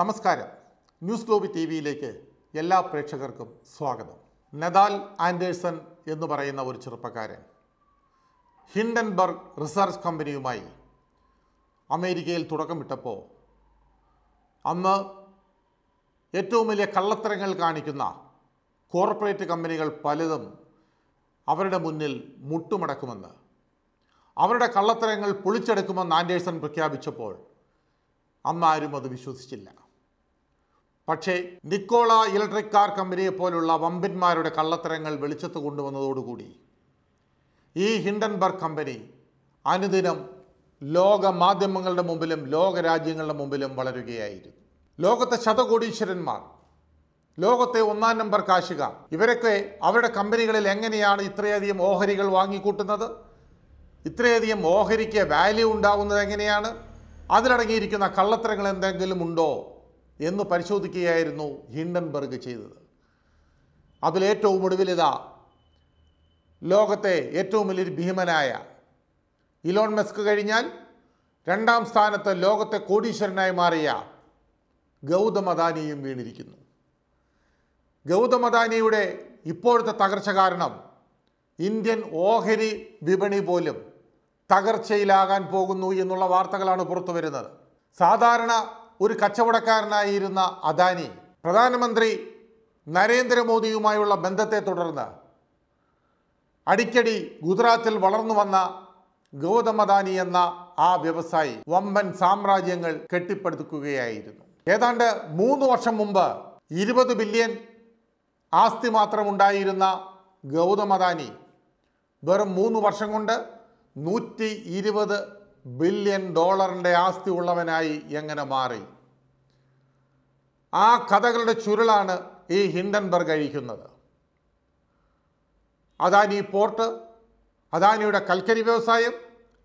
നമസ്കാരം. News ഗ്ലോബി T വിയിലേക്ക് എല്ലാ പ്രേക്ഷകർക്കും സ്വാഗതം. നദാൽ ആൻഡേഴ്സൺ എന്ന് പറയുന്ന ഒരു ചെറുപ്പക്കാരൻ. ഹിൻഡൻബർഗ് റിസർച്ച് കമ്പനിയുമായി അമേരിക്കയിൽ തുടക്കമിട്ടപ്പോൾ അന്ന് ഏറ്റവും വലിയ കള്ളത്തരങ്ങൾ കാണിക്കുന്ന കോർപ്പറേറ്റ് കമ്പനികൾ പലതും അവരുടെ മുന്നിൽ മുട്ടുമടക്കുമെന്ന്. അവരുടെ കള്ളത്തരങ്ങൾ പൊളിച്ചെടുക്കുമെന്ന് ആൻഡേഴ്സൺ പ്രഖ്യാപിച്ചപ്പോൾ അന്നാരും അത് വിശ്വസിച്ചില്ല. പക്ഷേ നിക്കോള ഇലക്ട്രിക് കാർ കമ്പനിയെ പോലുള്ള വമ്പന്മാരുടെ കള്ളത്തരങ്ങൾ വെളിച്ചത്ത് കൊണ്ടുവന്നതോടുകൂടി ഈ ഹിൻഡൻബർഗ് കമ്പനി അനുദിനം ലോക മാധ്യമങ്ങളുടെ മുമ്പിലും ലോക രാജ്യങ്ങളുടെ മുമ്പിലും വളരുകയായിരുന്നു. ലോകത്തെ ശതകോടീശ്വരന്മാർ ലോകത്തെ ഒന്നാം നമ്പർ കാശുക ഇവരൊക്കെ അവരുടെ കമ്പനികളിൽ എങ്ങനെയാണ് ഇത്രയധികം ഓഹരികൾ വാങ്ങിക്കൂട്ടുന്നത്? ഇത്രയധികം ഓഹരിക്ക് വാല്യൂ ഉണ്ടാവുന്നത് എങ്ങനെയാണ്? അതിലടങ്ങിയിരിക്കുന്ന കള്ളത്തരങ്ങൾ എന്തെങ്കിലും ഉണ്ടോ? എന്ന് പരിശോധിക്കുകയായിരുന്നു ഹിൻഡൻബർഗ് ചെയ്തത്. അതിലേറ്റവും ഒടുവിലിതാ ലോകത്തെ ഏറ്റവും വലിയൊരു ഭീമനായ ഇലോൺ മെസ്ക് കഴിഞ്ഞാൽ രണ്ടാം സ്ഥാനത്ത് ലോകത്തെ കോടീശ്വരനായി മാറിയ ഗൗതം അദാനിയും വീണിരിക്കുന്നു. ഗൗതം അദാനിയുടെ ഇപ്പോഴത്തെ തകർച്ച കാരണം ഇന്ത്യൻ ഓഹരി വിപണി പോലും തകർച്ചയിലാകാൻ പോകുന്നു എന്നുള്ള വാർത്തകളാണ് പുറത്തു വരുന്നത് സാധാരണ ഒരു കച്ചവടക്കാരനായിരുന്ന അദാനി പ്രധാനമന്ത്രി നരേന്ദ്രമോദിയുമായുള്ള ബന്ധത്തെ തുടർന്ന് അടിക്കടി ഗുജറാത്തിൽ വളർന്നു വന്ന ഗൗതം അദാനി എന്ന ആ വ്യവസായി വമ്പൻ സാമ്രാജ്യങ്ങൾ കെട്ടിപ്പടുക്കുകയായിരുന്നു. ഏതാണ്ട് മൂന്ന് വർഷം മുമ്പ് ഇരുപത് ബില്യൺ ആസ്തി മാത്രമുണ്ടായിരുന്ന ഗൗതം അദാനി വെറും മൂന്ന് വർഷം കൊണ്ട് നൂറ്റി ഇരുപത് ബില്യൺ ഡോളറിന്റെ ആസ്തി ഉള്ളവനായി എങ്ങനെ മാറി? ആ കഥകളുടെ ചുരുളാണ് ഈ ഹിൻഡൻബർഗ് അഴിക്കുന്നത്. അദാനി പോർട്ട് അദാനിയുടെ കൽക്കരി വ്യവസായം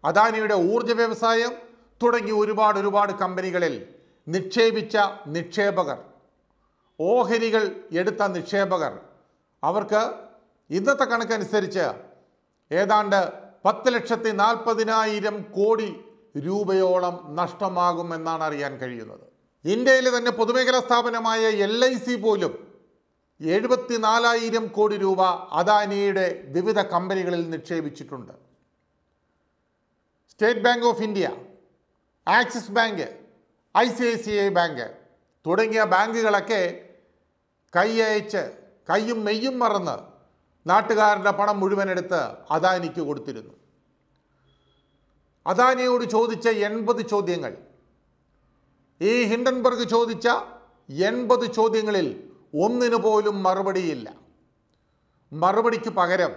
അദാനിയുടെ ഊർജ വ്യവസായം തുടങ്ങി ഒരുപാട് ഒരുപാട് കമ്പനികളിൽ നിക്ഷേപിച്ച നിക്ഷേപകർ ഓഹരികൾ എടുത്ത നിക്ഷേപകർ. അവർക്ക് ഇന്നത്തെ കണക്കനുസരിച്ച് ഏതാണ്ട് പത്ത് ലക്ഷത്തി നാൽപ്പതിനായിരം കോടി രൂപയോളം നഷ്ടമാകുമെന്നാണ് അറിയാൻ കഴിയുന്നത്. ഇന്ത്യയിലെ തന്നെ പൊതുമേഖലാ സ്ഥാപനമായ എൽ ഐ സി പോലും എഴുപത്തിനാലായിരം കോടി രൂപ അദാനിയുടെ വിവിധ കമ്പനികളിൽ നിക്ഷേപിച്ചിട്ടുണ്ട്. State Bank of India Axis Bank I C I C I bank തുടങ്ങിയ ബാങ്കുകളൊക്കെ കൈയച്ച് കയ്യും മെയ്യും മറന്ന് നാട്ടുകാരുടെ പണം മുഴുവൻ എടുത്ത് അദാനിക്ക് കൊടുത്തിരുന്നു. അദാനിയോട് ചോദിച്ച എൺപത് ചോദ്യങ്ങൾ. ഈ ഹിൻഡൻബർഗ് ചോദിച്ച എൺപത് ചോദ്യങ്ങളിൽ ഒന്നിനു പോലും മറുപടിയില്ല. മറുപടിക്ക് പകരം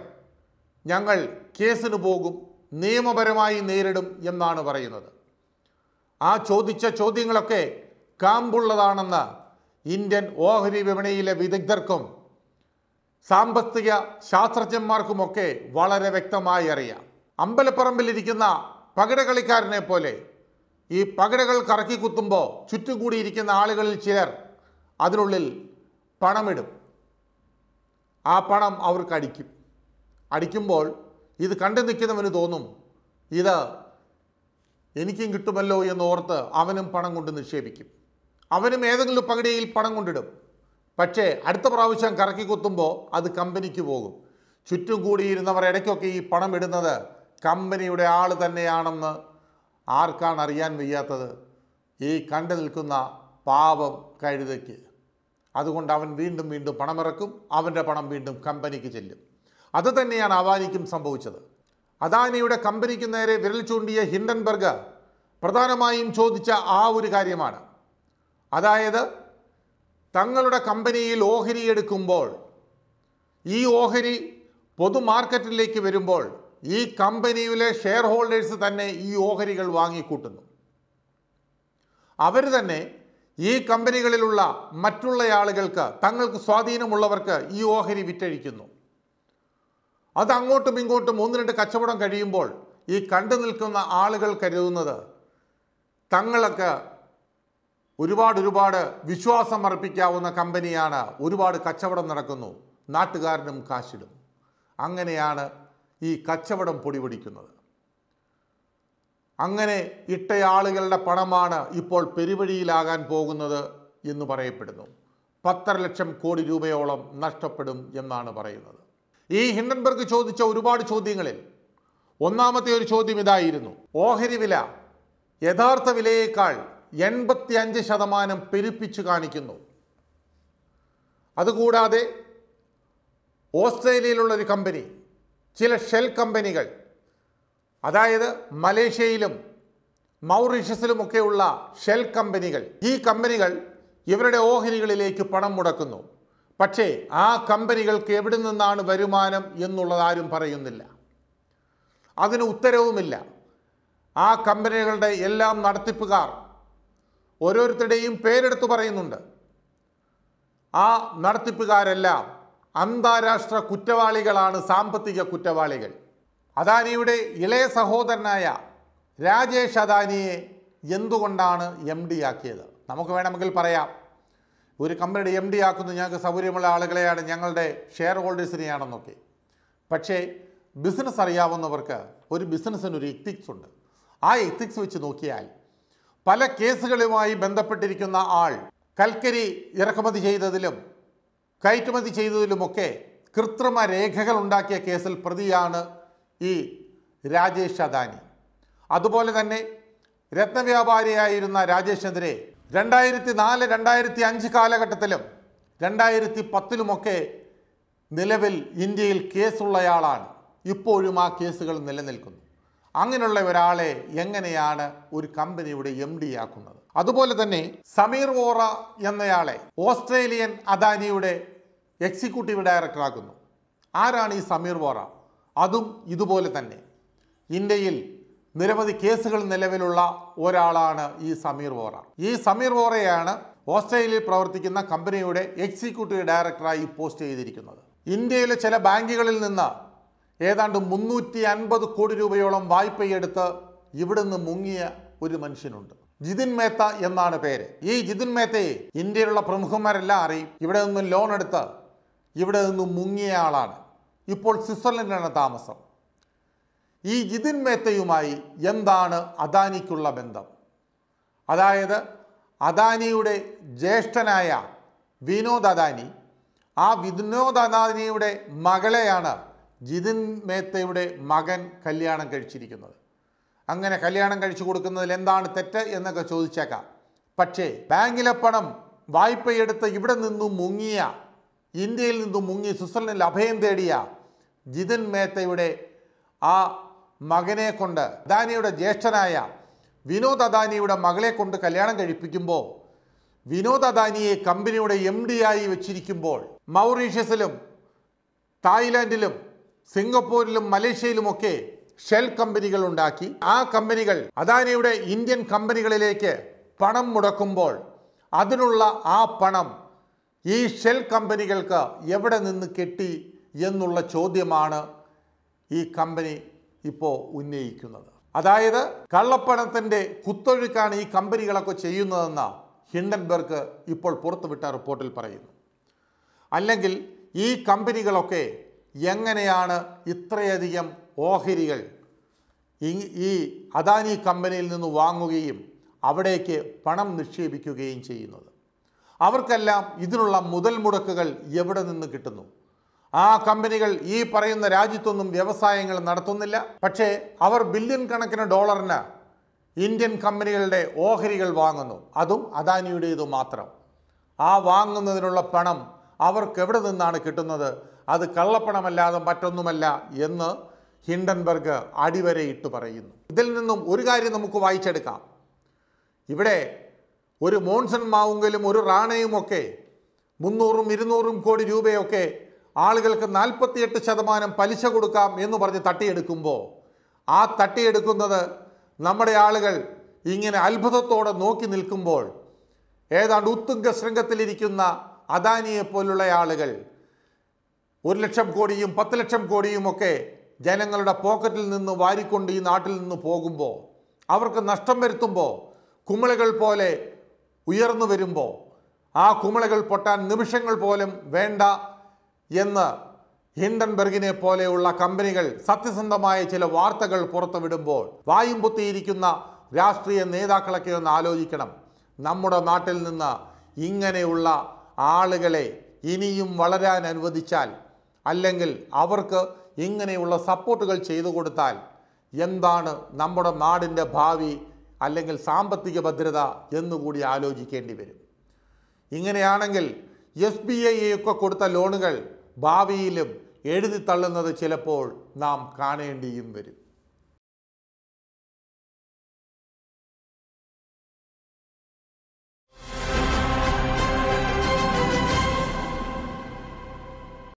ഞങ്ങൾ കേസിന് പോകും നിയമപരമായി നേരിടും എന്നാണ് പറയുന്നത്. ആ ചോദിച്ച ചോദ്യങ്ങളൊക്കെ കാമ്പുള്ളതാണെന്ന് ഇന്ത്യൻ ഓഹരി വിപണിയിലെ വിദഗ്ധർക്കും സാമ്പത്തിക ശാസ്ത്രജ്ഞന്മാർക്കുമൊക്കെ വളരെ വ്യക്തമായി അറിയാം. അമ്പലപ്പറമ്പിലിരിക്കുന്ന പകിടകളിക്കാരനെ പോലെ ഈ പകിടകൾ കറക്കി കുത്തുമ്പോൾ ചുറ്റും കൂടിയിരിക്കുന്ന ആളുകളിൽ ചിലർ അതിനുള്ളിൽ പണമിടും. ആ പണം അവർക്ക് അടിക്കും അടിക്കുമ്പോൾ ഇത് കണ്ടു നിൽക്കുന്നവന് തോന്നും ഇത് എനിക്കും കിട്ടുമല്ലോ എന്ന് ഓർത്ത് അവനും പണം കൊണ്ട് നിക്ഷേപിക്കും. അവനും ഏതെങ്കിലും പകിടയിൽ പണം കൊണ്ടിടും. പക്ഷേ അടുത്ത പ്രാവശ്യം കറക്കി കുത്തുമ്പോൾ അത് കമ്പനിക്ക് പോകും. ചുറ്റും കൂടിയിരുന്നവർ ഇടയ്ക്കൊക്കെ ഈ പണം ഇടുന്നത് കമ്പനിയുടെ ആൾ തന്നെയാണെന്ന് ആർക്കാണ് അറിയാൻ വയ്യാത്തത്? ഈ കണ്ടു നിൽക്കുന്ന പാവം കഴുതയ്ക്ക്. അതുകൊണ്ട് അവൻ വീണ്ടും വീണ്ടും പണമിറക്കും അവന്റെ പണം വീണ്ടും കമ്പനിക്ക് ചെല്ലും. അത് തന്നെയാണ് അവാനിക്കും സംഭവിച്ചത്. അദാനിയുടെ കമ്പനിക്ക് നേരെ വിരൽ ചൂണ്ടിയ ഹിൻഡൻബർഗ് പ്രധാനമായും ചോദിച്ച ആ ഒരു കാര്യമാണ്. അതായത് തങ്ങളുടെ കമ്പനിയിൽ ഓഹരി എടുക്കുമ്പോൾ ഈ ഓഹരി പൊതുമാർക്കറ്റിലേക്ക് വരുമ്പോൾ ഈ കമ്പനിയിലെ ഷെയർ ഹോൾഡേഴ്സ് തന്നെ ഈ ഓഹരികൾ വാങ്ങിക്കൂട്ടുന്നു. അവർ തന്നെ ഈ കമ്പനികളിലുള്ള മറ്റുള്ള ആളുകൾക്ക് തങ്ങൾക്ക് സ്വാധീനമുള്ളവർക്ക് ഈ ഓഹരി വിറ്റഴിക്കുന്നു. അത് അങ്ങോട്ടും ഇങ്ങോട്ടും ഒന്ന് രണ്ട് കച്ചവടം കഴിയുമ്പോൾ ഈ കണ്ടു നിൽക്കുന്ന ആളുകൾ കരുതുന്നത് തങ്ങളൊക്കെ ഒരുപാട് ഒരുപാട് വിശ്വാസം അർപ്പിക്കാവുന്ന കമ്പനിയാണ് ഒരുപാട് കച്ചവടം നടക്കുന്നു. നാട്ടുകാരനും കാശിടും. അങ്ങനെയാണ് ഈ കച്ചവടം പൊടിപിടിക്കുന്നത്. അങ്ങനെ ഇട്ട ആളുകളുടെ പണമാണ് ഇപ്പോൾ പെരുവഴിയിലാകാൻ പോകുന്നത് എന്ന് പറയപ്പെടുന്നു. പത്തര ലക്ഷം കോടി രൂപയോളം നഷ്ടപ്പെടും എന്നാണ് പറയുന്നത്. ഈ ഹിൻഡൻബർഗ് ചോദിച്ച ഒരുപാട് ചോദ്യങ്ങളിൽ ഒന്നാമത്തെ ഒരു ചോദ്യം ഇതായിരുന്നു. ഓഹരി വില യഥാർത്ഥ വിലയേക്കാൾ എൺപത്തി അഞ്ച് ശതമാനം പെരുപ്പിച്ചു കാണിക്കുന്നു. അതുകൂടാതെ ഓസ്ട്രേലിയയിലുള്ള ഒരു കമ്പനി ചില ഷെൽ കമ്പനികൾ അതായത് മലേഷ്യയിലും മൗറീഷ്യസിലുമൊക്കെയുള്ള ഷെൽ കമ്പനികൾ ഈ കമ്പനികൾ ഇവരുടെ ഓഹരികളിലേക്ക് പണം മുടക്കുന്നു. പക്ഷേ ആ കമ്പനികൾക്ക് എവിടെ നിന്നാണ് വരുമാനം എന്നുള്ളത് ആരും പറയുന്നില്ല. അതിന് ഉത്തരവുമില്ല. ആ കമ്പനികളുടെ എല്ലാം നടത്തിപ്പുകാർ ഓരോരുത്തരുടെയും പേരെടുത്ത് പറയുന്നുണ്ട്. ആ നടത്തിപ്പുകാരെല്ലാം അന്താരാഷ്ട്ര കുറ്റവാളികളാണ് സാമ്പത്തിക കുറ്റവാളികൾ. അദാനിയുടെ ഇളയ സഹോദരനായ രാജേഷ് അദാനിയെ എന്തുകൊണ്ടാണ് എം ഡി ആക്കിയത്? നമുക്ക് വേണമെങ്കിൽ പറയാം. ഒരു കമ്പനിയുടെ എം ഡി ആക്കുന്നത് ഞങ്ങൾക്ക് സൗകര്യമുള്ള ആളുകളെയാണ് ഞങ്ങളുടെ ഷെയർ ഹോൾഡേഴ്സിനെയാണെന്നൊക്കെ പക്ഷേ ബിസിനസ് അറിയാവുന്നവർക്ക് ഒരു ബിസിനസ്സിനൊരു എത്തിക്സ് ഉണ്ട്. ആ എത്തിക്സ് വെച്ച് നോക്കിയാൽ പല കേസുകളുമായി ബന്ധപ്പെട്ടിരിക്കുന്ന ആൾ കൽക്കരി ഇറക്കുമതി ചെയ്തതിലും കയറ്റുമതി ചെയ്തതിലുമൊക്കെ കൃത്രിമ രേഖകൾ ഉണ്ടാക്കിയ കേസിൽ പ്രതിയാണ് ഈ രാജേഷ് അദാനി. അതുപോലെ തന്നെ രത്നവ്യാപാരിയായിരുന്ന രാജേഷിനെതിരെ രണ്ടായിരത്തി നാല് രണ്ടായിരത്തി അഞ്ച് കാലഘട്ടത്തിലും രണ്ടായിരത്തി പത്തിലുമൊക്കെ നിലവിൽ ഇന്ത്യയിൽ കേസുള്ളയാളാണ്. ഇപ്പോഴും ആ കേസുകൾ നിലനിൽക്കുന്നു. അങ്ങനെയുള്ള ഒരാളെ എങ്ങനെയാണ് ഒരു കമ്പനിയുടെ എം ഡി ആക്കുന്നത്? അതുപോലെ തന്നെ സമീർ വോറ എന്നയാളെ ഓസ്ട്രേലിയൻ അദാനിയുടെ എക്സിക്യൂട്ടീവ് ഡയറക്ടർ ആക്കുന്നു. ആരാണ് ഈ സമീർ വോറ? അതും ഇതുപോലെ തന്നെ. ഇന്ത്യയിൽ നിരവധി കേസുകൾ നിലവിലുള്ള ഒരാളാണ് ഈ സമീർ വോറ. ഈ സമീർ വോറയാണ് ഓസ്ട്രേലിയയിൽ പ്രവർത്തിക്കുന്ന കമ്പനിയുടെ എക്സിക്യൂട്ടീവ് ഡയറക്ടറായി പോസ്റ്റ് ചെയ്തിരിക്കുന്നത്. ഇന്ത്യയിലെ ചില ബാങ്കുകളിൽ നിന്ന് ഏതാണ്ട് മുന്നൂറ്റി അൻപത് കോടി രൂപയോളം വായ്പയെടുത്ത് ഇവിടുന്ന് മുങ്ങിയ ഒരു മനുഷ്യനുണ്ട്. ജിതിൻ മേത്ത എന്നാണ് പേര്. ഈ ജിതിൻ മേത്തയെ ഇന്ത്യയിലുള്ള പ്രമുഖന്മാരെല്ലാം അറിയും. ഇവിടെ നിന്ന് ലോൺ എടുത്ത് ഇവിടെ നിന്ന് മുങ്ങിയ ആളാണ്. ഇപ്പോൾ സ്വിറ്റ്സർലൻഡിലാണ് താമസം. ഈ ജിതിൻ മേത്തയുമായി എന്താണ് അദാനിക്കുള്ള ബന്ധം? അതായത് അദാനിയുടെ ജ്യേഷ്ഠനായ വിനോദ് അദാനി ആ വിനോദ് അദാനിയുടെ മകളെയാണ് ജിതിൻ മേത്തയുടെ മകൻ കല്യാണം കഴിച്ചിരിക്കുന്നത്. അങ്ങനെ കല്യാണം കഴിച്ചു കൊടുക്കുന്നതിൽ എന്താണ് തെറ്റ് എന്നൊക്കെ ചോദിച്ചേക്കാം. പക്ഷേ ബാങ്കിലെ പണം വായ്പയെടുത്ത് ഇവിടെ നിന്നും മുങ്ങിയ ഇന്ത്യയിൽ നിന്നും മുങ്ങി സ്വിറ്റ്സർലൻഡിൽ അഭയം തേടിയ ജിതിൻ മേത്തയുടെ ആ മകനെ കൊണ്ട് അദാനിയുടെ ജ്യേഷ്ഠനായ വിനോദ് അദാനിയുടെ മകളെ കൊണ്ട് കല്യാണം കഴിപ്പിക്കുമ്പോൾ വിനോദ് അദാനിയെ കമ്പനിയുടെ എം ആയി വെച്ചിരിക്കുമ്പോൾ മൗറീഷ്യസിലും തായ്ലാൻഡിലും സിംഗപ്പൂരിലും മലേഷ്യയിലുമൊക്കെ ഷെൽ കമ്പനികൾ ഉണ്ടാക്കി. ആ കമ്പനികൾ അദാനിയുടെ ഇന്ത്യൻ കമ്പനികളിലേക്ക് പണം മുടക്കുമ്പോൾ അതിനുള്ള ആ പണം ഈ ഷെൽ കമ്പനികൾക്ക് എവിടെ നിന്ന് കിട്ടി എന്നുള്ള ചോദ്യമാണ് ഈ കമ്പനി ഇപ്പോൾ ഉന്നയിക്കുന്നത്. അതായത് കള്ളപ്പണത്തിന്റെ കുത്തൊഴുക്കാണ് ഈ കമ്പനികളൊക്കെ ചെയ്യുന്നതെന്ന് ഹിൻഡൻബർഗ് ഇപ്പോൾ പുറത്തുവിട്ട റിപ്പോർട്ടിൽ പറയുന്നു. അല്ലെങ്കിൽ ഈ കമ്പനികളൊക്കെ എങ്ങനെയാണ് ഇത്രയധികം ഓഹരികൾ ഈ- അദാനി കമ്പനിയിൽ നിന്ന് വാങ്ങുകയും അവിടേക്ക് പണം നിക്ഷേപിക്കുകയും ചെയ്യുന്നത്? അവർക്കെല്ലാം ഇതിനുള്ള മുതൽ മുടക്കുകൾ എവിടെ നിന്ന് കിട്ടുന്നു? ആ കമ്പനികൾ ഈ പറയുന്ന രാജ്യത്തൊന്നും വ്യവസായങ്ങൾ നടത്തുന്നില്ല. പക്ഷേ അവർ ബില്യൺ കണക്കിന് ഡോളറിന് ഇന്ത്യൻ കമ്പനികളുടെ ഓഹരികൾ വാങ്ങുന്നു. അതും അദാനിയുടേതു മാത്രം. ആ വാങ്ങുന്നതിനുള്ള പണം അവർക്കെവിടെ നിന്നാണ് കിട്ടുന്നത്? അത് കള്ളപ്പണമല്ലാതെ മറ്റൊന്നുമല്ല എന്ന് ഹിൻഡൻബർഗ് അടിവരയിട്ട് പറയുന്നു. ഇതിൽ നിന്നും ഒരു കാര്യം നമുക്ക് വായിച്ചെടുക്കാം. ഇവിടെ ഒരു മോൺസൺ മാവുങ്കലും ഒരു റാണയുമൊക്കെ മുന്നൂറും ഇരുന്നൂറും കോടി രൂപയൊക്കെ ആളുകൾക്ക് നാൽപ്പത്തിയെട്ട് ശതമാനം പലിശ കൊടുക്കാം എന്ന് പറഞ്ഞ് തട്ടിയെടുക്കുമ്പോൾ ആ തട്ടിയെടുക്കുന്നത് നമ്മുടെ ആളുകൾ ഇങ്ങനെ അത്ഭുതത്തോടെ നോക്കി നിൽക്കുമ്പോൾ ഏതാണ്ട് ഉത്തുംഗ ശൃംഗത്തിലിരിക്കുന്ന അദാനിയെ പോലുള്ള ആളുകൾ ഒരു ലക്ഷം കോടിയും പത്ത് ലക്ഷം കോടിയും ഒക്കെ ജനങ്ങളുടെ പോക്കറ്റിൽ നിന്ന് വാരിക്കൊണ്ട് ഈ നാട്ടിൽ നിന്ന് പോകുമ്പോൾ അവർക്ക് നഷ്ടം വരുത്തുമ്പോൾ കുമിളകൾ പോലെ ഉയർന്നു വരുമ്പോൾ ആ കുമിളകൾ പൊട്ടാൻ നിമിഷങ്ങൾ പോലും വേണ്ട എന്ന് ഹിൻഡൻബർഗിനെ പോലെയുള്ള കമ്പനികൾ സത്യസന്ധമായ ചില വാർത്തകൾ പുറത്തുവിടുമ്പോൾ വായും പൊത്തിയിരിക്കുന്ന രാഷ്ട്രീയ നേതാക്കളൊക്കെ ഒന്ന് ആലോചിക്കണം. നമ്മുടെ നാട്ടിൽ നിന്ന് ഇങ്ങനെയുള്ള ആളുകളെ ഇനിയും വളരാൻ അനുവദിച്ചാൽ അല്ലെങ്കിൽ അവർക്ക് ഇങ്ങനെയുള്ള സപ്പോർട്ടുകൾ ചെയ്തു കൊടുത്താൽ എന്താണ് നമ്മുടെ നാടിന്റെ ഭാവി അല്ലെങ്കിൽ സാമ്പത്തിക ഭദ്രത എന്നുകൂടി ആലോചിക്കേണ്ടി വരും. ഇങ്ങനെയാണെങ്കിൽ എസ് ബി ഐ ഒക്കെ കൊടുത്ത ലോണുകൾ ഭാവിയിലും എഴുതി തള്ളുന്നത് ചിലപ്പോൾ നാം കാണേണ്ടിയും വരും.